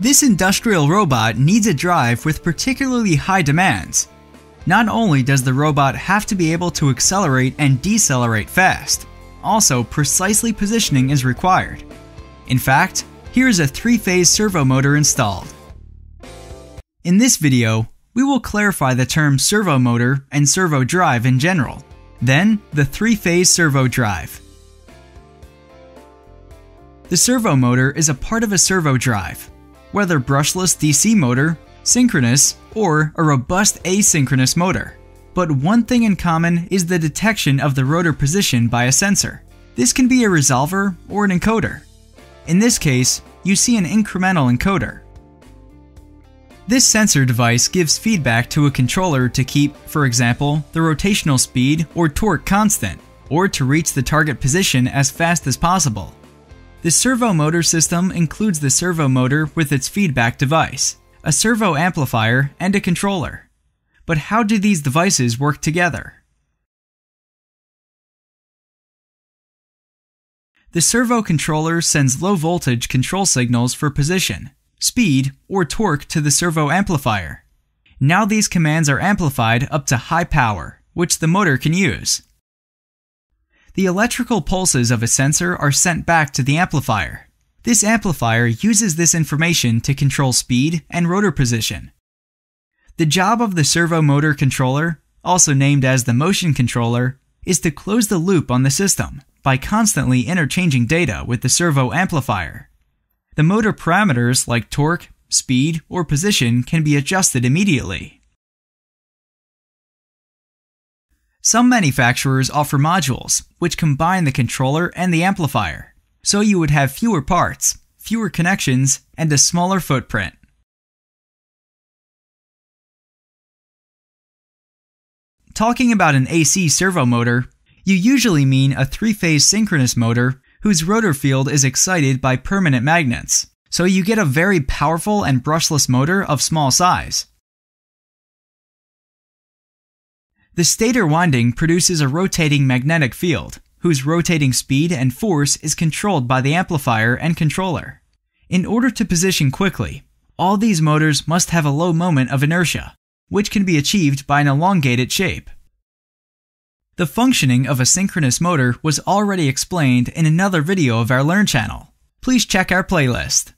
This industrial robot needs a drive with particularly high demands. Not only does the robot have to be able to accelerate and decelerate fast, also precisely positioning is required. In fact, here is a three-phase servo motor installed. In this video, we will clarify the term servo motor and servo drive in general, then the three-phase servo drive. The servo motor is a part of a servo drive, whether brushless DC motor, synchronous, or a robust asynchronous motor. But one thing in common is the detection of the rotor position by a sensor. This can be a resolver or an encoder. In this case, you see an incremental encoder. This sensor device gives feedback to a controller to keep, for example, the rotational speed or torque constant, or to reach the target position as fast as possible. The servo motor system includes the servo motor with its feedback device, a servo amplifier, and a controller. But how do these devices work together? The servo controller sends low voltage control signals for position, speed, or torque to the servo amplifier. Now these commands are amplified up to high power, which the motor can use. The electrical pulses of a sensor are sent back to the amplifier. This amplifier uses this information to control speed and rotor position. The job of the servo motor controller, also named as the motion controller, is to close the loop on the system by constantly interchanging data with the servo amplifier. The motor parameters like torque, speed, or position can be adjusted immediately. Some manufacturers offer modules, which combine the controller and the amplifier, so you would have fewer parts, fewer connections, and a smaller footprint. Talking about an AC servo motor, you usually mean a three-phase synchronous motor whose rotor field is excited by permanent magnets, so you get a very powerful and brushless motor of small size. The stator winding produces a rotating magnetic field, whose rotating speed and force is controlled by the amplifier and controller. In order to position quickly, all these motors must have a low moment of inertia, which can be achieved by an elongated shape. The functioning of a synchronous motor was already explained in another video of our Learn channel. Please check our playlist.